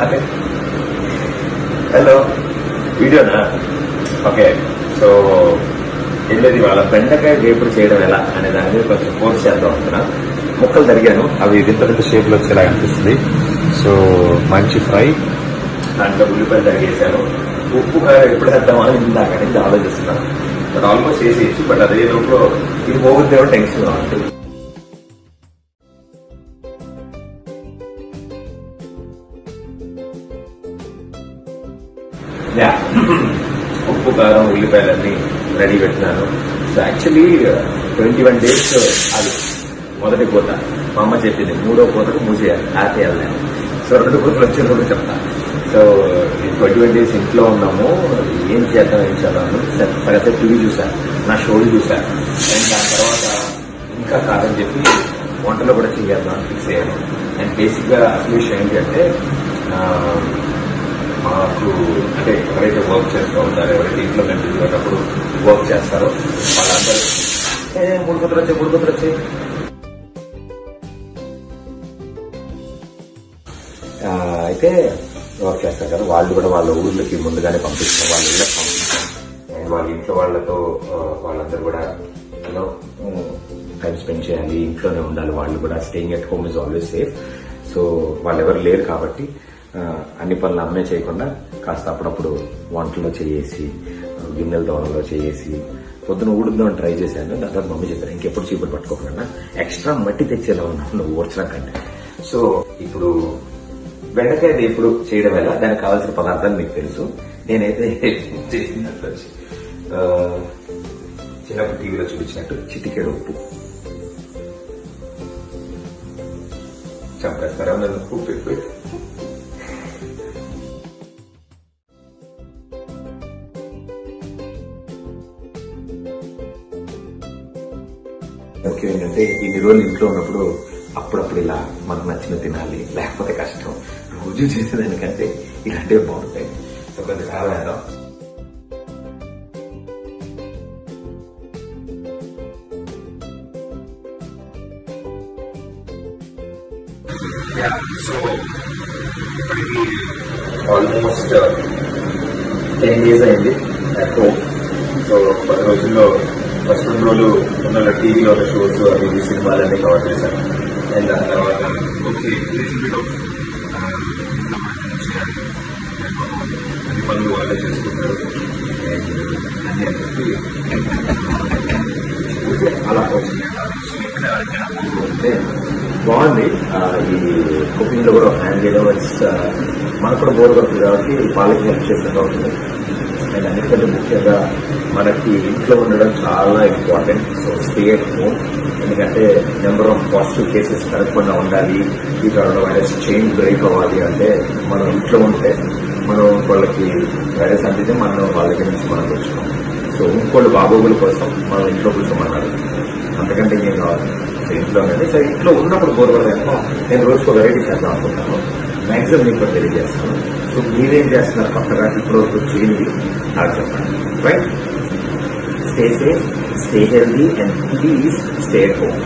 అదే. Hello వీడియోనా? Okay so వెళ్ళేది వాళ్ళ బెండకాయ వేపుడు చేయడం ఎలా అనే దాని మీద కొంచెం కోర్స్ చేద్దాం అనుకున్నా. ముక్కలు తరిగాను. అవి వింత వింత షేప్లో వచ్చేలా అనిపిస్తుంది. సో మంచి ఫ్రై. దాంట్లో ఉల్లిపాయలు తరిగేసాను ఉప్పు కారం ఎప్పుడు వేద్దామా అని ఇందాక నుంచి ఆలోచిస్తున్నాను బట్ ఆల్మోస్ట్ చేసేయచ్చు బట్ అదే లోపల ఇది పోగుద్దేమో టెన్షన్ ఉంటుంది యా. ఉప్పు కారం ఉల్లిపాయలన్నీ రెడీ పెట్టినాను. So actually twenty one days అది మొదటి పూత. మా అమ్మ చెప్పింది మూడో పూతకు మూసేయాలి ఆపేయాలి. నేను సో రెండు పూతలు వచ్చిన కూడా చెప్తా. సో ట్వంటీ వన్ డేస్ ఇంట్లో ఉన్నాము ఏం చేద్దాం ఏం చేద్దాం సగతే టీవీ చూసాను నా షోలు చూసాను అండ్ దాని తర్వాత ఇంకా కాదని చెప్పి వంటలో కూడా చేయాలి ఫిక్స్ అయ్యాను అండ్ బేసిక్గా అసలు విషయం ఏంటంటే మాకు అంటే ఎవరైతే వర్క్ చేస్తూ ఉంటారో ఎవరైతే ఇంట్లో కనిపించేటప్పుడు వర్క్ చేస్తారో వాళ్ళందరూ "ఏ, మూడు కుతులు వచ్చాయి మూడు అయితే వర్క్ చేస్తారు కదా వాళ్ళు కూడా వాళ్ళ ఊర్లకి ముందుగానే పంపిస్తాం వాళ్ళ ఇళ్ళకి పంపిస్తాం అండ్ వాళ్ళ ఇంట్లో వాళ్ళతో వాళ్ళందరూ కూడా టైం స్పెండ్ చేయాలి ఇంట్లోనే ఉండాలి వాళ్ళు కూడా staying at home is always safe so వాళ్ళు ఎవరు లేరు కాబట్టి అన్ని పనులు అమ్మే చేయకుండా కాస్త అప్పుడప్పుడు వంటలో చేసి గిన్నెల దోణలో చేసి పొద్దున ఊడుద్దామని ట్రై చేశాను. దాని తర్వాత మమ్మీ చెప్పాను ఇంకెప్పుడు చీపులు పట్టుకోకుండా ఎక్స్ట్రా మట్టి తెచ్చేలా ఉన్నాను నువ్వు ఊడ్చడం కంటే. సో ఇప్పుడు బెండకాయ ఎప్పుడు చేయడం ఎలా? దానికి కావాల్సిన పదార్థాలు మీకు తెలుసు. నేనైతే చేసినట్టు చిన్నప్పుడు టీవీలో చూపించినట్టు చిటికెడు ఉప్పు. చంపేస్తారా? నన్ను ఉప్పు పెట్టి ముఖ్యం ఏంటంటే ఇన్ని రోజులు ఇంట్లో ఉన్నప్పుడు అప్పుడప్పుడు ఇలా మనకు నచ్చిన తినాలి లేకపోతే కష్టం. రోజు చేసేదానికంటే ఇలాంటివి బాగుంటాయి. సో కొంచెం కాలం వేద్దాం సో ఆల్మోస్ట్ టెన్ డేస్ అయింది అట్ హోమ్ సో పది రోజుల్లో ఫస్ట్ రెండు రోజులు ఉన్న టీవీలో ఉన్న షోస్ అవి ఇవి సినిమాలన్నీ కవర్ చేశాను అండ్ దాని తర్వాత ఓకే అన్ని పనులు వాళ్ళే చేసుకుంటారు. అన్ని అని చెప్పి అలా అంటే బాగుంది. ఈ కుకింగ్లో కూడా హ్యాండ్ చేయడం మనకు కూడా బోర్ కొడుతుంది కాబట్టి వాళ్ళకి హెల్ప్ చేసినట్టు అవుతుంది. నేను అన్నిటికంటే ముఖ్యంగా మనకి ఇంట్లో ఉండడం చాలా important so stay at home ఎందుకంటే నెంబర్ ఆఫ్ పాజిటివ్ కేసెస్ పెరగకుండా ఉండాలి. ఈ కరోనా వైరస్ చైన్ బ్రేక్ అవ్వాలి అంటే మనం ఇంట్లో ఉంటే మనం వాళ్ళకి వైరస్ అందితే మనం వాళ్ళ దగ్గర నుంచి మనం తెచ్చుకోం సో ఇంకోళ్ళు బాబోగుల కోసం మనం ఇంట్లో కూర్చోమన్నారు. అంతకంటే ఏం కావాలి? సో ఇంట్లోనే సో ఇంట్లో ఉన్నప్పుడు బోర్ నేను రోజుకో వెరైటీ చేద్దాం అనుకుంటాను. మ్యాక్సిమం మీకు కూడా తెలియజేస్తాను సో మీరేం చేస్తున్నారు? కొత్తగా ఇప్పుడు వరకు చేయండి నాకు చెప్పండి. Right stay safe stay healthy and please stay home